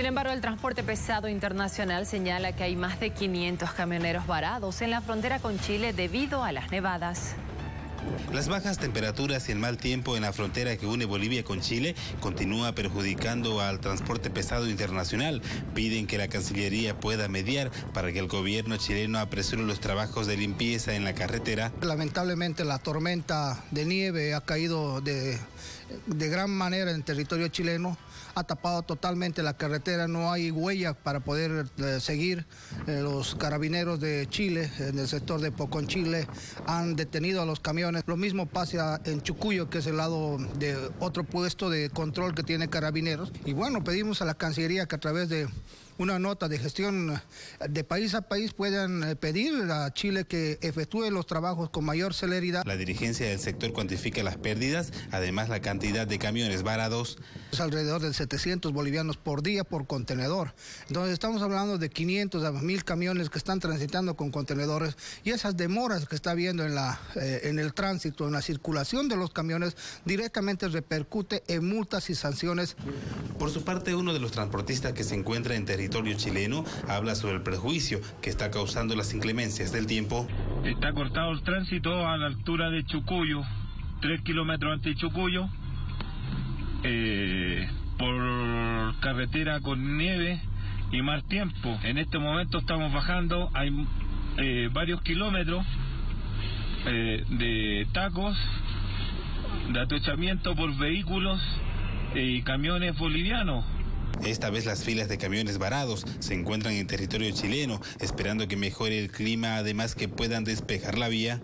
Sin embargo, el transporte pesado internacional señala que hay más de 500 camioneros varados en la frontera con Chile debido a las nevadas. Las bajas temperaturas y el mal tiempo en la frontera que une Bolivia con Chile continúa perjudicando al transporte pesado internacional. Piden que la Cancillería pueda mediar para que el gobierno chileno apresure los trabajos de limpieza en la carretera. Lamentablemente la tormenta de nieve ha caído de, de gran manera en territorio chileno ha tapado totalmente la carretera, no hay huella para poder eh, seguir. Eh, los carabineros de Chile, en el sector de Pocón, Chile, han detenido a los camiones. Lo mismo pasa en Chucuyo, que es el lado de otro puesto de control que tiene carabineros. Y bueno, pedimos a la Cancillería que a través de una nota de gestión de país a país puedan eh, pedir a Chile que efectúe los trabajos con mayor celeridad. La dirigencia del sector cuantifica las pérdidas, además la cantidad de camiones varados. Es alrededor de 700 bolivianos por día por contenedor. Entonces estamos hablando de 500 a 1000 camiones que están transitando con contenedores y esas demoras que está habiendo en, la, eh, en el tránsito, en la circulación de los camiones, directamente repercute en multas y sanciones. Por su parte, uno de los transportistas que se encuentra en territorio territorio chileno habla sobre el perjuicio que está causando las inclemencias del tiempo. Está cortado el tránsito a la altura de Chucuyo, tres kilómetros antes de Chucuyo, eh, por carretera con nieve y mal tiempo. En este momento estamos bajando, hay eh, varios kilómetros eh, de tacos, de atochamiento por vehículos y camiones bolivianos. Esta vez las filas de camiones varados se encuentran en territorio chileno, esperando que mejore el clima, además que puedan despejar la vía